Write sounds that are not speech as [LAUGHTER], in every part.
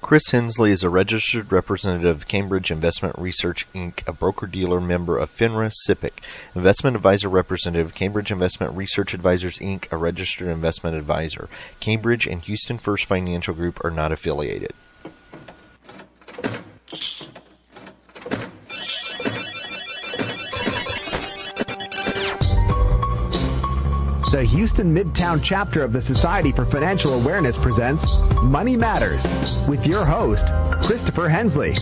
Chris Hensley is a registered representative of Cambridge Investment Research Inc., a broker-dealer member of FINRA SIPC, investment advisor representative Cambridge Investment Research Advisors Inc., a registered investment advisor. Cambridge and Houston First Financial Group are not affiliated. The Houston Midtown chapter of the Society for Financial Awareness presents Money Matters with your host, Christopher Hensley.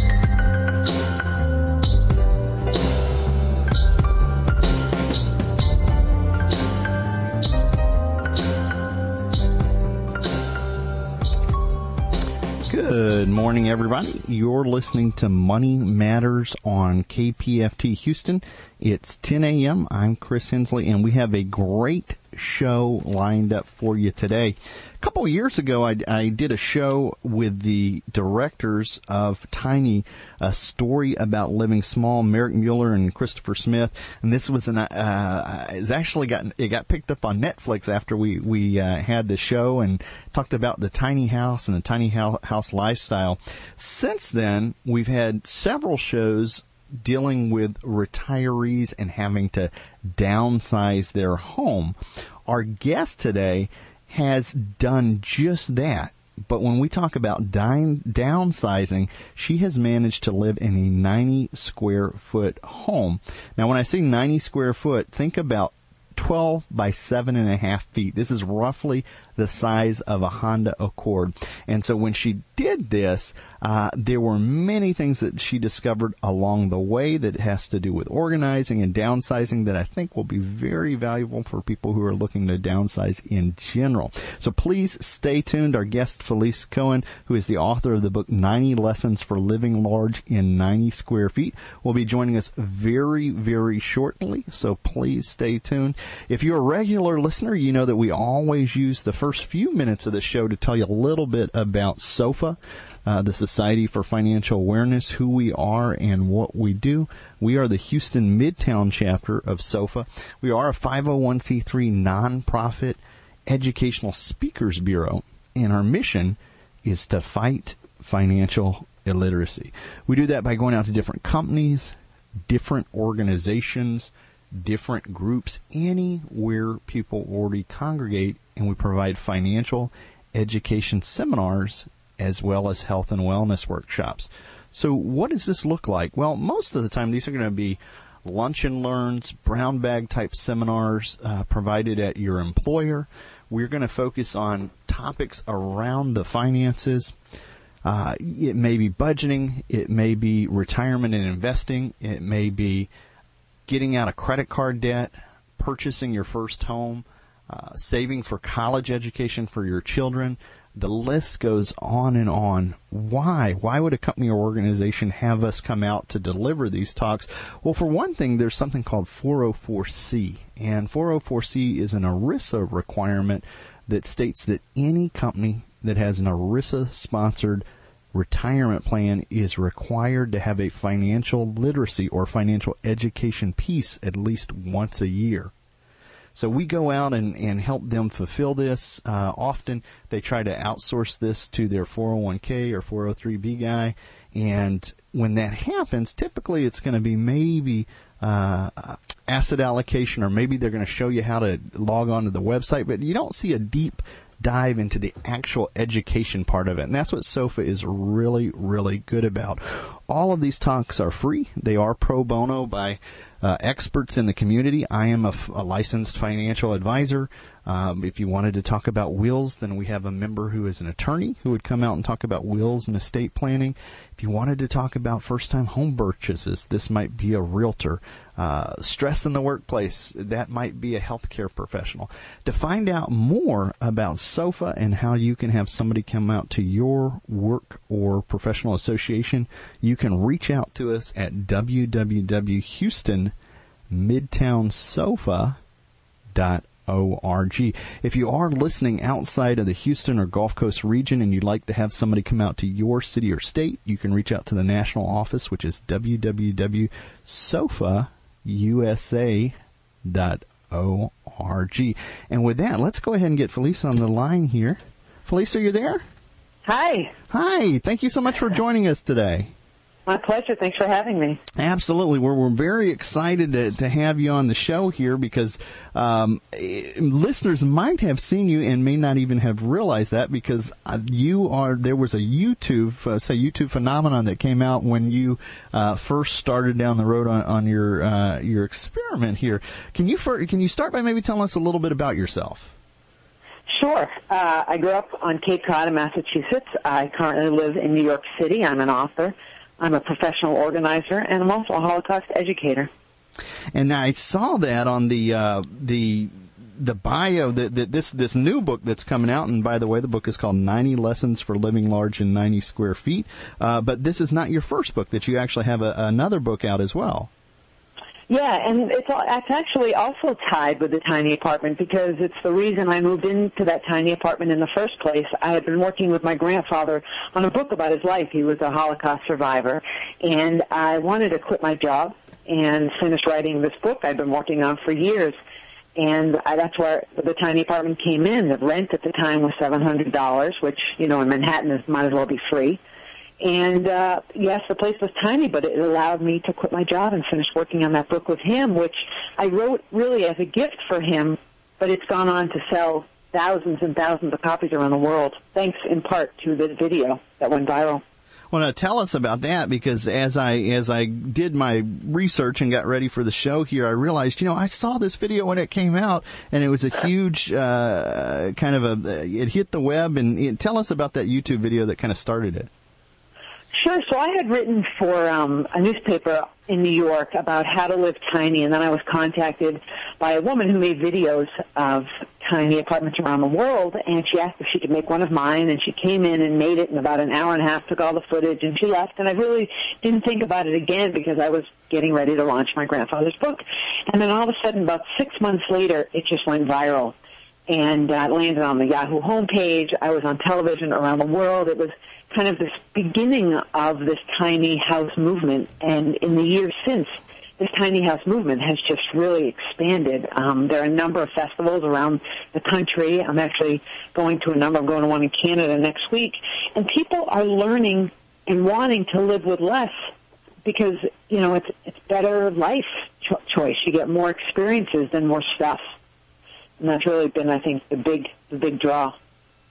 Good morning, everybody. You're listening to Money Matters on KPFT Houston. It's 10 a.m. I'm Chris Hensley, and we have a great show lined up for you today. A couple years ago, I, I did a show with the directors of Tiny, a story about living small, Merete Mueller and Christopher Smith, and this was an uh, it's actually got it got picked up on Netflix after we we uh, had the show and talked about the tiny house and the tiny house lifestyle. Since then, we've had several shows dealing with retirees and having to downsize their home. Our guest today has done just that. But when we talk about dying, downsizing, she has managed to live in a 90 square foot home. Now, when I say 90 square foot, think about 12 by 7.5 feet. This is roughly the size of a Honda Accord. And so when she did this, uh, there were many things that she discovered along the way that has to do with organizing and downsizing that I think will be very valuable for people who are looking to downsize in general. So please stay tuned. Our guest, Felice Cohen, who is the author of the book 90 Lessons for Living Large in 90 Square Feet, will be joining us very, very shortly. So please stay tuned. If you're a regular listener, you know that we always use the first few minutes of the show to tell you a little bit about SOFA uh, the Society for Financial Awareness, who we are and what we do. We are the Houston Midtown chapter of SOFA. We are a 501c3 nonprofit educational speakers bureau, and our mission is to fight financial illiteracy. We do that by going out to different companies, different organizations, different groups, anywhere people already congregate, and we provide financial education seminars as well as health and wellness workshops. So, what does this look like? Well, most of the time, these are going to be lunch and learns, brown bag type seminars uh, provided at your employer. We're going to focus on topics around the finances. Uh, it may be budgeting, it may be retirement and investing, it may be getting out of credit card debt, purchasing your first home, uh, saving for college education for your children, the list goes on and on. Why? Why would a company or organization have us come out to deliver these talks? Well, for one thing, there's something called 404C, and 404C is an ERISA requirement that states that any company that has an ERISA sponsored retirement plan is required to have a financial literacy or financial education piece at least once a year. So we go out and, and help them fulfill this. Uh, often they try to outsource this to their 401k or 403b guy. And when that happens, typically it's going to be maybe uh, asset allocation, or maybe they're going to show you how to log on to the website, but you don't see a deep dive into the actual education part of it. And that's what SOFA is really, really good about. All of these talks are free. They are pro bono by uh, experts in the community. I am a, f- a licensed financial advisor. Um, if you wanted to talk about wills, then we have a member who is an attorney who would come out and talk about wills and estate planning. If you wanted to talk about first time home purchases, this might be a realtor. Uh, stress in the workplace, that might be a healthcare professional. To find out more about SOFA and how you can have somebody come out to your work or professional association, you can reach out to us at www.houstonmidtownsofa.org. If you are listening outside of the Houston or Gulf Coast region and you'd like to have somebody come out to your city or state, you can reach out to the national office, which is www.sofausa.org. And with that, let's go ahead and get Felice on the line here. Felice, are you there? Hi. Hi. Thank you so much for joining us today. My pleasure. Thanks for having me. Absolutely. We're, we're very excited to, to have you on the show here because um, eh, listeners might have seen you and may not even have realized that because uh, you are, there was a YouTube, uh, say YouTube phenomenon that came out when you uh, first started down the road on, on your, uh, your experiment here. Can you, for, can you start by maybe telling us a little bit about yourself? Sure. Uh, I grew up on Cape Cod in Massachusetts. I currently live in New York City. I'm an author. I'm a professional organizer, and I'm also a Holocaust educator. And I saw that on the uh, the the bio that, this this new book that's coming out, and by the way, the book is called 90 Lessons for Living Large in 90 Square Feet. Uh, but this is not your first book; that you actually have a, another book out as well. Yeah, and it's it's actually also tied with the tiny apartment because it's the reason I moved into that tiny apartment in the first place. I had been working with my grandfather on a book about his life. He was a Holocaust survivor, and I wanted to quit my job and finish writing this book I'd been working on for years. And I, that's where the tiny apartment came in. The rent at the time was seven hundred dollars, which you know in Manhattan is might as well be free. And uh, yes, the place was tiny, but it allowed me to quit my job and finish working on that book with him, which I wrote really as a gift for him, but it's gone on to sell thousands and thousands of copies around the world, thanks in part to the video that went viral. Well, now tell us about that because as I as I did my research and got ready for the show here, I realized you know I saw this video when it came out and it was a huge uh, kind of a it hit the web and it, tell us about that YouTube video that kind of started it. Sure. So I had written for um, a newspaper in New York about how to live tiny, and then I was contacted by a woman who made videos of tiny apartments around the world, and she asked if she could make one of mine, and she came in and made it in about an hour and a half, took all the footage, and she left, and I really didn't think about it again because I was getting ready to launch my grandfather's book. And then all of a sudden, about six months later, it just went viral and uh, landed on the Yahoo homepage. I was on television around the world. It was kind of this beginning of this tiny house movement. And in the years since, this tiny house movement has just really expanded. Um, there are a number of festivals around the country. I'm actually going to a number. I'm going to one in Canada next week, and people are learning and wanting to live with less because you know it's it's better life cho- choice. You get more experiences than more stuff, and that's really been, I think, the big the big draw.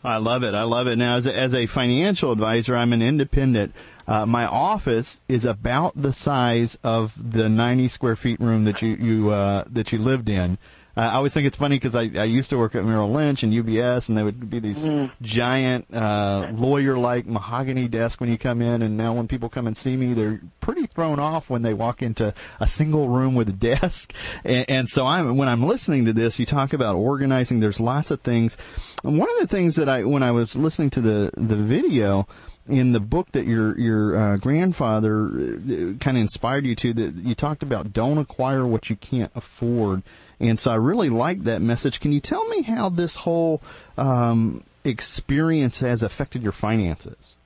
I love it. I love it. Now, as a, as a financial advisor, I'm an independent. Uh, my office is about the size of the 90 square feet room that you you uh, that you lived in. Uh, I always think it's funny because I, I used to work at Merrill Lynch and UBS, and there would be these mm. giant uh, lawyer-like mahogany desks when you come in. And now when people come and see me, they're pretty thrown off when they walk into a single room with a [LAUGHS] desk. And, and so I'm when I'm listening to this, you talk about organizing. There's lots of things. And one of the things that I when I was listening to the the video in the book that your your uh, grandfather uh, kind of inspired you to that you talked about don't acquire what you can't afford and so I really like that message. Can you tell me how this whole um, experience has affected your finances?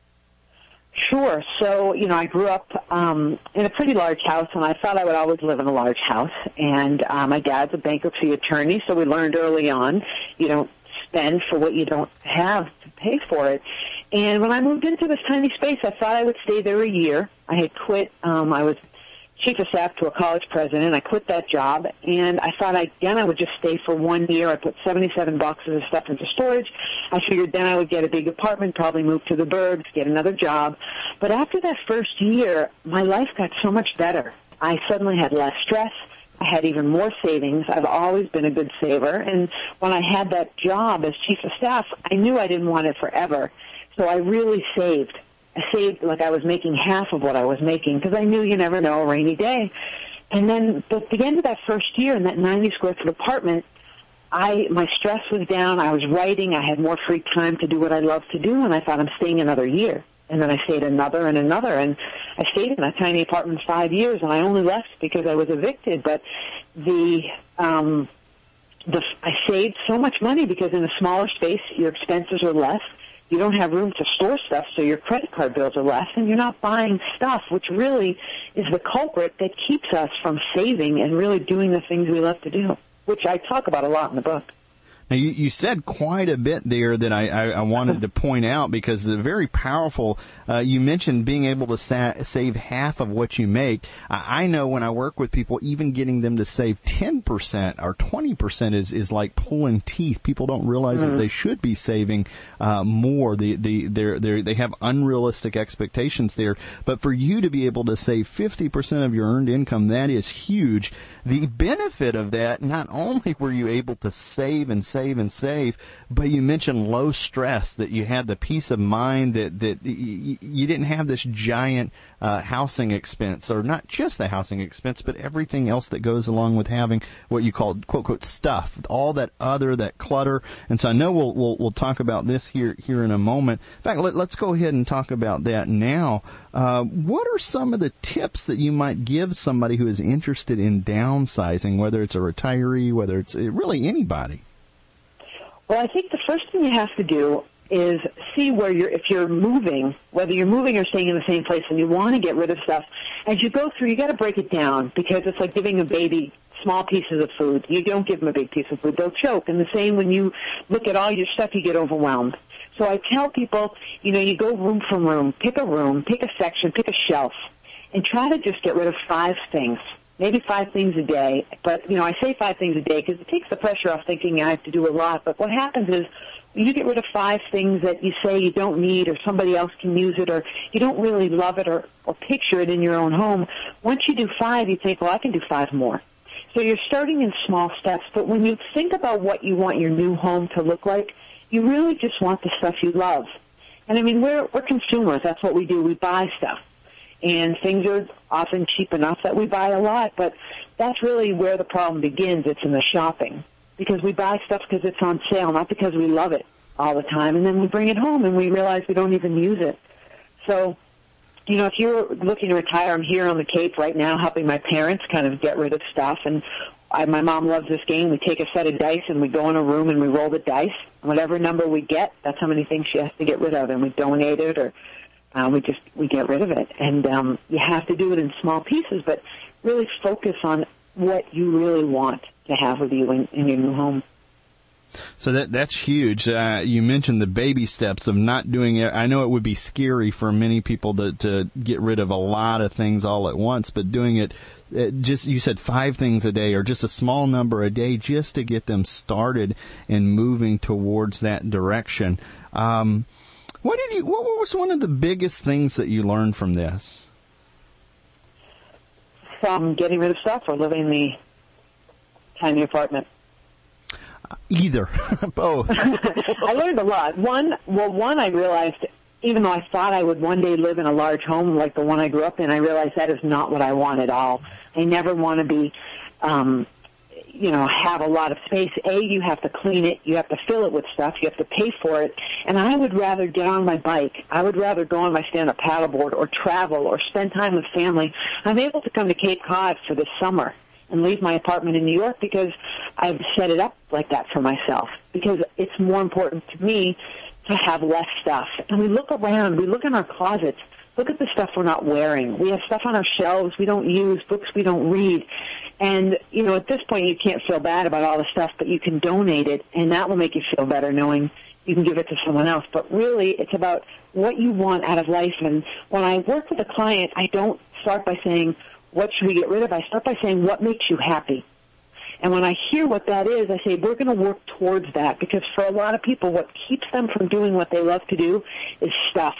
Sure. So, you know, I grew up um, in a pretty large house, and I thought I would always live in a large house. And uh, my dad's a bankruptcy attorney, so we learned early on you don't spend for what you don't have to pay for it. And when I moved into this tiny space, I thought I would stay there a year. I had quit. Um, I was chief of staff to a college president. I quit that job, and I thought I, again I would just stay for one year. I put 77 boxes of stuff into storage. I figured then I would get a big apartment, probably move to the burbs, get another job. But after that first year, my life got so much better. I suddenly had less stress. I had even more savings. I've always been a good saver. And when I had that job as chief of staff, I knew I didn't want it forever. So I really saved. Saved like I was making half of what I was making because I knew you never know a rainy day. And then at the end of that first year in that 90 square foot apartment, I my stress was down. I was writing. I had more free time to do what I love to do, and I thought I'm staying another year. And then I stayed another and another, and I stayed in that tiny apartment five years, and I only left because I was evicted. But the um, the I saved so much money because in a smaller space, your expenses are less you don't have room to store stuff, so your credit card bills are less, and you're not buying stuff, which really is the culprit that keeps us from saving and really doing the things we love to do, which I talk about a lot in the book. Now, you, you said quite a bit there that I, I, I wanted to point out because they're very powerful. Uh, you mentioned being able to sa- save half of what you make. I, I know when I work with people, even getting them to save 10% or 20% is, is like pulling teeth. People don't realize mm-hmm. that they should be saving uh, more. The, the, they're, they're, they have unrealistic expectations there. But for you to be able to save 50% of your earned income, that is huge. The benefit of that, not only were you able to save and save and save, but you mentioned low stress, that you had the peace of mind that, that you, you didn't have this giant uh, housing expense, or not just the housing expense, but everything else that goes along with having what you call quote quote stuff, all that other, that clutter. And so I know we'll we'll, we'll talk about this here here in a moment. In fact, let, us go ahead and talk about that now. Uh, what are some of the tips that you might give somebody who is interested in downsizing, whether it's a retiree, whether it's uh, really anybody? Well, I think the first thing you have to do is see where you're if you're moving, whether you're moving or staying in the same place, and you want to get rid of stuff. As you go through, you got to break it down because it's like giving a baby small pieces of food. You don't give them a big piece of food; they'll choke. And the same when you look at all your stuff, you get overwhelmed. So I tell people, you know, you go room from room, pick a room, pick a section, pick a shelf, and try to just get rid of five things maybe five things a day. But, you know, I say five things a day because it takes the pressure off thinking I have to do a lot. But what happens is you get rid of five things that you say you don't need or somebody else can use it or you don't really love it or, or picture it in your own home, once you do five, you think, well, I can do five more. So you're starting in small steps, but when you think about what you want your new home to look like, you really just want the stuff you love. And I mean, we're, we're consumers. That's what we do. We buy stuff. And things are often cheap enough that we buy a lot, but that's really where the problem begins. It's in the shopping because we buy stuff because it's on sale, not because we love it all the time. And then we bring it home and we realize we don't even use it. So, you know, if you're looking to retire, I'm here on the Cape right now helping my parents kind of get rid of stuff. And I, my mom loves this game. We take a set of dice and we go in a room and we roll the dice. Whatever number we get, that's how many things she has to get rid of. And we donate it or uh, we just we get rid of it. And um, you have to do it in small pieces, but really focus on what you really want to have with you in, in your new home. So that that's huge. Uh, you mentioned the baby steps of not doing it. I know it would be scary for many people to to get rid of a lot of things all at once, but doing it uh, just you said five things a day or just a small number a day just to get them started and moving towards that direction. Um, what did you? What was one of the biggest things that you learned from this? From getting rid of stuff or living in the tiny apartment? Either, [LAUGHS] both. [LAUGHS] I learned a lot. One, well, one I realized, even though I thought I would one day live in a large home like the one I grew up in, I realized that is not what I want at all. I never want to be, um, you know, have a lot of space. A, you have to clean it, you have to fill it with stuff, you have to pay for it. And I would rather get on my bike. I would rather go on my stand-up paddleboard or travel or spend time with family. I'm able to come to Cape Cod for the summer and leave my apartment in New York because I've set it up like that for myself because it's more important to me to have less stuff. And we look around, we look in our closets, look at the stuff we're not wearing. We have stuff on our shelves we don't use, books we don't read. And, you know, at this point you can't feel bad about all the stuff, but you can donate it and that will make you feel better knowing you can give it to someone else. But really it's about what you want out of life. And when I work with a client, I don't start by saying, what should we get rid of? I start by saying, what makes you happy? And when I hear what that is, I say, we're going to work towards that because for a lot of people, what keeps them from doing what they love to do is stuff.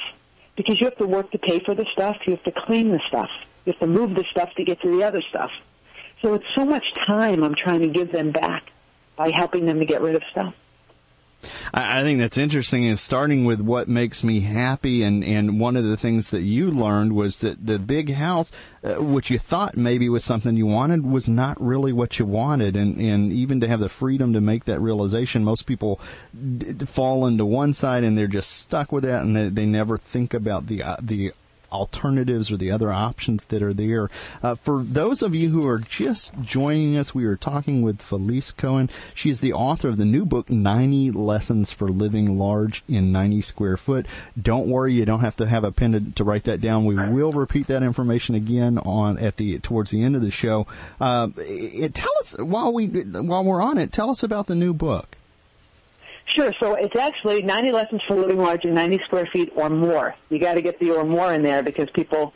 Because you have to work to pay for the stuff, you have to clean the stuff, you have to move the stuff to get to the other stuff. So it's so much time I'm trying to give them back by helping them to get rid of stuff. I, think that's interesting is starting with what makes me happy and, and one of the things that you learned was that the big house, uh, which you thought maybe was something you wanted was not really what you wanted. And, and even to have the freedom to make that realization, most people d- fall into one side and they're just stuck with that and they, they never think about the, uh, the alternatives or the other options that are there. Uh, for those of you who are just joining us, we are talking with Felice Cohen. She is the author of the new book, 90 Lessons for Living Large in 90 Square Foot. Don't worry, you don't have to have a pen to, to write that down. We will repeat that information again on at the towards the end of the show. Uh, it, tell us while we while we're on it, tell us about the new book. Sure. So it's actually 90 lessons for living larger, 90 square feet or more. You got to get the or more in there because people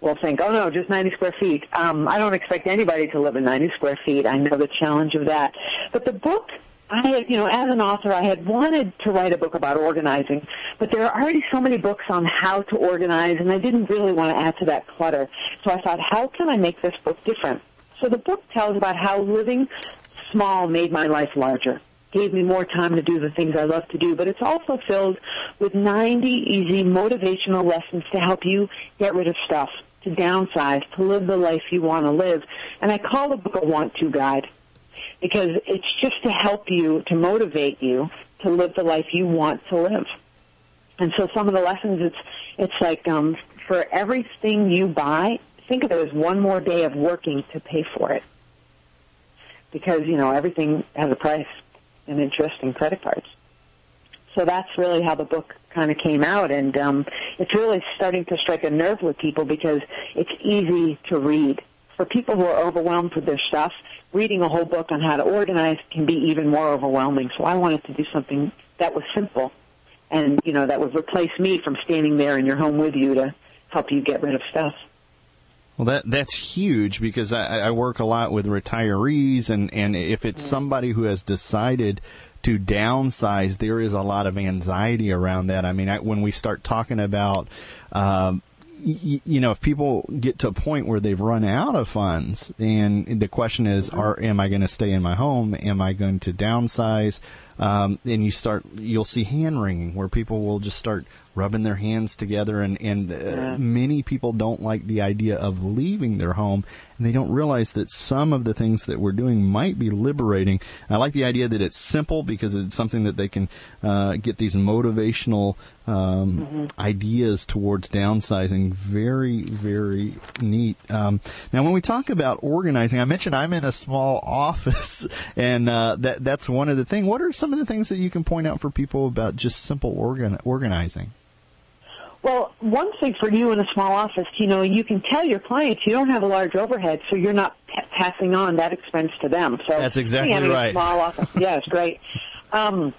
will think, oh no, just 90 square feet. Um, I don't expect anybody to live in 90 square feet. I know the challenge of that. But the book, I had, you know, as an author, I had wanted to write a book about organizing, but there are already so many books on how to organize, and I didn't really want to add to that clutter. So I thought, how can I make this book different? So the book tells about how living small made my life larger gave me more time to do the things I love to do, but it's also filled with 90 easy motivational lessons to help you get rid of stuff, to downsize, to live the life you want to live. And I call the book a want to guide because it's just to help you, to motivate you to live the life you want to live. And so some of the lessons, it's, it's like, um, for everything you buy, think of it as one more day of working to pay for it. Because, you know, everything has a price and interest and credit cards. So that's really how the book kind of came out, and um, it's really starting to strike a nerve with people because it's easy to read. For people who are overwhelmed with their stuff, reading a whole book on how to organize can be even more overwhelming. So I wanted to do something that was simple, and you know that would replace me from standing there in your home with you to help you get rid of stuff. Well, that that's huge because I, I work a lot with retirees, and and if it's somebody who has decided to downsize, there is a lot of anxiety around that. I mean, I, when we start talking about um, you know, if people get to a point where they've run out of funds, and the question is, are am I going to stay in my home? Am I going to downsize? Um, and you start, you'll see hand wringing where people will just start rubbing their hands together, and and uh, yeah. many people don't like the idea of leaving their home, and they don't realize that some of the things that we're doing might be liberating. I like the idea that it's simple because it's something that they can uh, get these motivational um, mm-hmm. ideas towards downsizing. Very, very neat. Um, now, when we talk about organizing, I mentioned I'm in a small [LAUGHS] office, and uh, that that's one of the things. What are some of the things that you can point out for people about just simple organ- organizing? Well, one thing for you in a small office, you know, you can tell your clients you don't have a large overhead, so you're not p- passing on that expense to them. So that's exactly right. A small office, [LAUGHS] yeah, it's great. Um,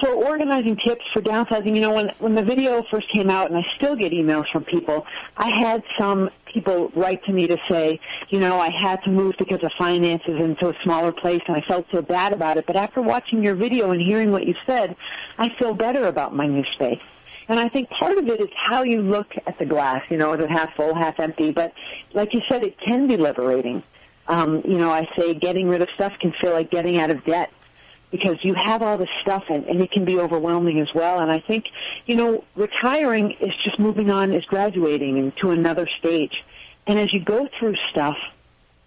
for organizing tips for downsizing, you know, when when the video first came out, and I still get emails from people, I had some people write to me to say, you know, I had to move because of finances into a smaller place, and I felt so bad about it. But after watching your video and hearing what you said, I feel better about my new space. And I think part of it is how you look at the glass. You know, is it half full, half empty? But like you said, it can be liberating. Um, you know, I say getting rid of stuff can feel like getting out of debt because you have all this stuff and, and it can be overwhelming as well. And I think, you know, retiring is just moving on, is graduating to another stage. And as you go through stuff,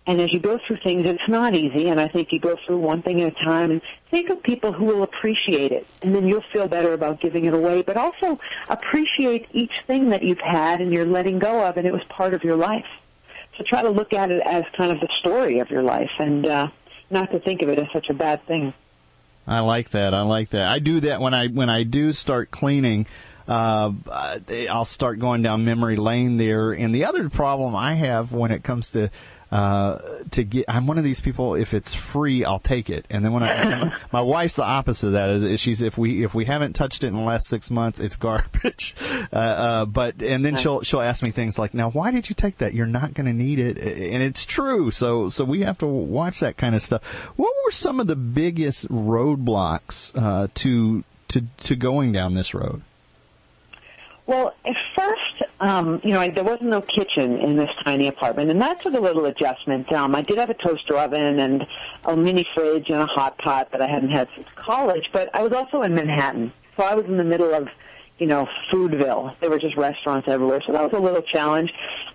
and as you go through things, it's not easy, and I think you go through one thing at a time and think of people who will appreciate it, and then you'll feel better about giving it away, but also appreciate each thing that you've had and you're letting go of, and it was part of your life. So try to look at it as kind of the story of your life, and uh, not to think of it as such a bad thing. I like that. I like that. I do that when I when I do start cleaning. Uh, I'll start going down memory lane there. And the other problem I have when it comes to uh, to get. I'm one of these people. If it's free, I'll take it. And then when I, [LAUGHS] my wife's the opposite of that. Is she's if we if we haven't touched it in the last six months, it's garbage. [LAUGHS] Uh, uh, but and then she'll she'll ask me things like, now why did you take that? You're not going to need it, and it's true. So so we have to watch that kind of stuff. What were some of the biggest roadblocks uh, to to to going down this road? Well, at first, um, you know, I, there wasn't no kitchen in this tiny apartment, and that took a little adjustment. Um, I did have a toaster oven and a mini fridge and a hot pot that I hadn't had since college, but I was also in Manhattan, so I was in the middle of, you know, Foodville. There were just restaurants everywhere, so that was a little challenge.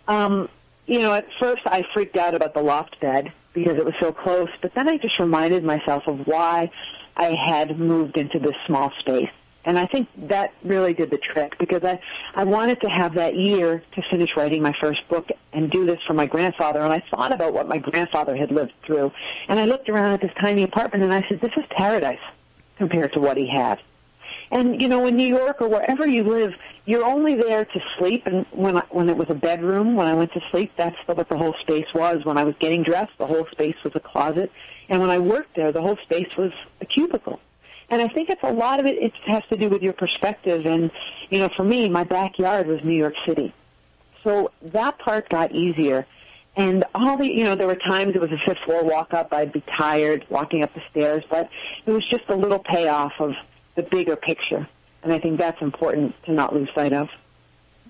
Um, you know, at first I freaked out about the loft bed because it was so close, but then I just reminded myself of why I had moved into this small space and I think that really did the trick because I, I wanted to have that year to finish writing my first book and do this for my grandfather. And I thought about what my grandfather had lived through. And I looked around at this tiny apartment and I said, this is paradise compared to what he had. And you know, in New York or wherever you live, you're only there to sleep. And when I, when it was a bedroom, when I went to sleep, that's what the whole space was. When I was getting dressed, the whole space was a closet. And when I worked there, the whole space was a cubicle. And I think it's a lot of it, it has to do with your perspective. And, you know, for me, my backyard was New York City. So that part got easier. And all the, you know, there were times it was a fifth floor walk up. I'd be tired walking up the stairs, but it was just a little payoff of the bigger picture. And I think that's important to not lose sight of.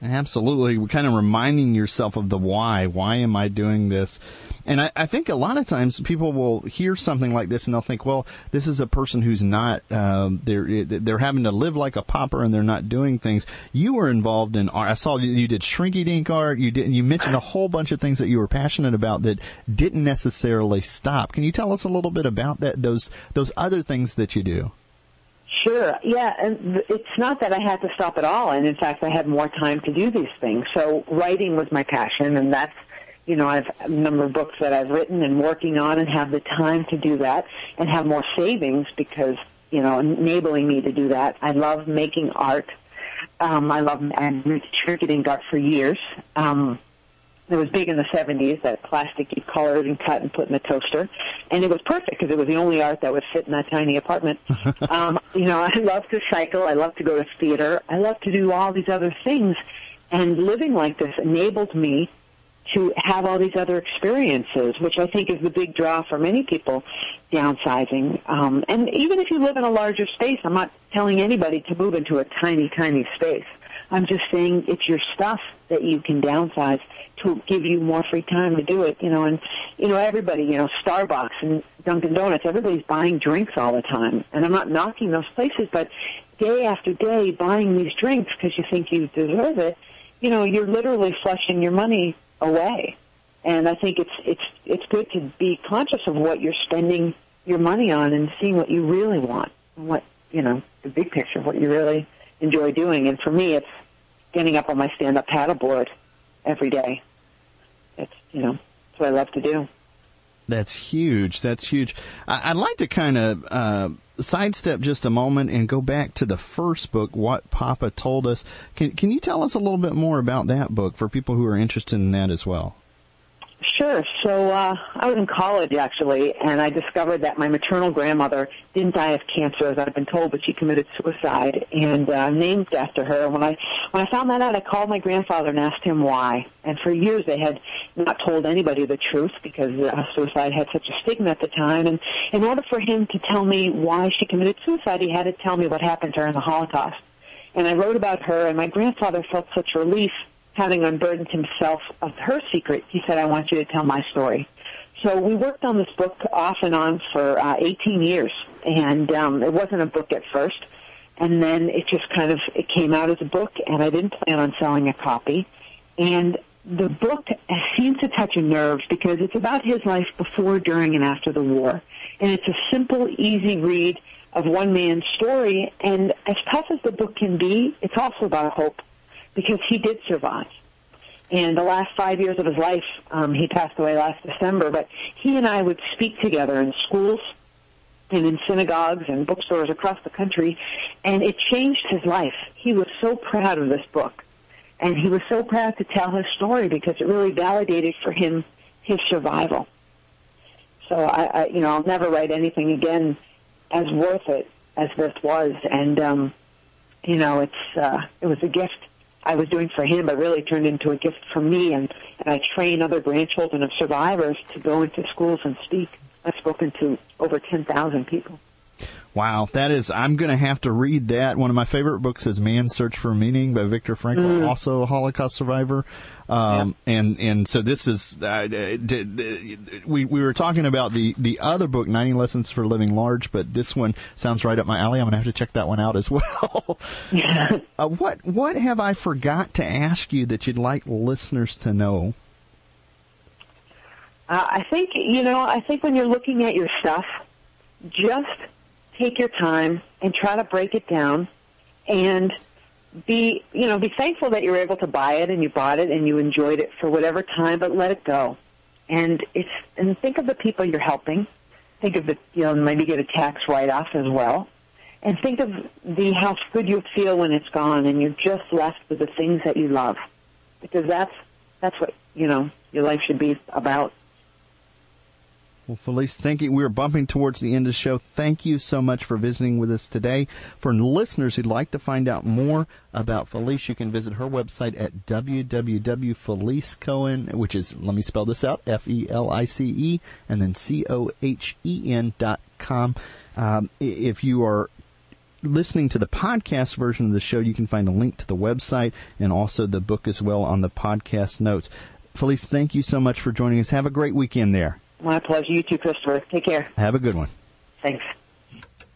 Absolutely. Kind of reminding yourself of the why. Why am I doing this? And I, I, think a lot of times people will hear something like this and they'll think, well, this is a person who's not, um, they're, they're having to live like a pauper and they're not doing things. You were involved in art. I saw you, you did shrinky dink art. You did, you mentioned a whole bunch of things that you were passionate about that didn't necessarily stop. Can you tell us a little bit about that, those, those other things that you do? Sure. Yeah, and it's not that I had to stop at all, and in fact, I had more time to do these things. So writing was my passion, and that's you know I've a number of books that I've written and working on, and have the time to do that, and have more savings because you know enabling me to do that. I love making art. Um, I love and contributing art for years. Um, it was big in the 70s, that plastic you colored and cut and put in the toaster. And it was perfect because it was the only art that would fit in that tiny apartment. [LAUGHS] um, you know, I love to cycle. I love to go to theater. I love to do all these other things. And living like this enabled me to have all these other experiences, which I think is the big draw for many people downsizing. Um, and even if you live in a larger space, I'm not telling anybody to move into a tiny, tiny space. I'm just saying it's your stuff that you can downsize to give you more free time to do it, you know, and, you know, everybody, you know, Starbucks and Dunkin' Donuts, everybody's buying drinks all the time. And I'm not knocking those places, but day after day buying these drinks because you think you deserve it, you know, you're literally flushing your money away. And I think it's, it's, it's good to be conscious of what you're spending your money on and seeing what you really want and what, you know, the big picture of what you really enjoy doing. And for me, it's getting up on my stand-up paddleboard every day it's you know it's what I love to do. That's huge. That's huge. I, would like to kind of uh, sidestep just a moment and go back to the first book, What Papa Told Us. Can Can you tell us a little bit more about that book for people who are interested in that as well? Sure. So uh, I was in college actually, and I discovered that my maternal grandmother didn't die of cancer, as I've been told, but she committed suicide, and uh, named after her. When I when I found that out, I called my grandfather and asked him why. And for years, they had not told anybody the truth because uh, suicide had such a stigma at the time. And in order for him to tell me why she committed suicide, he had to tell me what happened in the Holocaust. And I wrote about her, and my grandfather felt such relief having unburdened himself of her secret, he said, I want you to tell my story. So we worked on this book off and on for uh, 18 years, and um, it wasn't a book at first, and then it just kind of it came out as a book, and I didn't plan on selling a copy, and the book seems to touch a nerve because it's about his life before, during, and after the war, and it's a simple, easy read of one man's story, and as tough as the book can be, it's also about hope because he did survive. And the last five years of his life, um, he passed away last December, but he and I would speak together in schools and in synagogues and bookstores across the country, and it changed his life. He was so proud of this book, and he was so proud to tell his story because it really validated for him his survival. So I, I you know, I'll never write anything again as worth it as this was, and um, you know, it's uh, it was a gift I was doing for him, but really turned into a gift for me. And, and I train other grandchildren of survivors to go into schools and speak. I've spoken to over 10,000 people. Wow, that is, I'm going to have to read that. One of my favorite books is Man's Search for Meaning by Viktor Frankl, mm. also a Holocaust survivor. Um, yeah. and, and so this is, uh, we, we were talking about the, the other book, 90 Lessons for Living Large, but this one sounds right up my alley. I'm going to have to check that one out as [LAUGHS] well. [LAUGHS] uh, what, what have I forgot to ask you that you'd like listeners to know? Uh, I think, you know, I think when you're looking at your stuff, just take your time and try to break it down and be, you know, be thankful that you were able to buy it and you bought it and you enjoyed it for whatever time, but let it go. And it's, and think of the people you're helping. Think of the, you know, maybe get a tax write-off as well. And think of the, how good you feel when it's gone and you're just left with the things that you love. Because that's, that's what, you know, your life should be about. Well, Felice, thank you. We're bumping towards the end of the show. Thank you so much for visiting with us today. For listeners who'd like to find out more about Felice, you can visit her website at www.felicecohen, which is, let me spell this out, F-E-L-I-C-E, and then C-O-H-E-N dot com. Um, if you are listening to the podcast version of the show, you can find a link to the website and also the book as well on the podcast notes. Felice, thank you so much for joining us. Have a great weekend there. My pleasure. You too, Christopher. Take care. Have a good one. Thanks.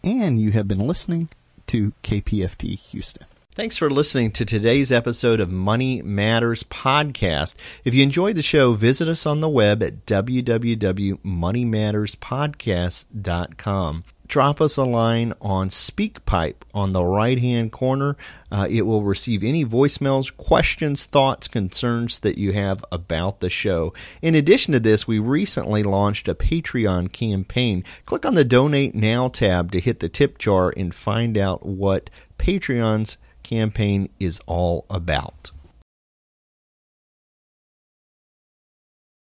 And you have been listening to KPFT Houston. Thanks for listening to today's episode of Money Matters Podcast. If you enjoyed the show, visit us on the web at www.moneymatterspodcast.com drop us a line on SpeakPipe on the right hand corner. Uh, it will receive any voicemails, questions, thoughts, concerns that you have about the show. In addition to this, we recently launched a Patreon campaign. Click on the Donate Now tab to hit the tip jar and find out what Patreon's campaign is all about.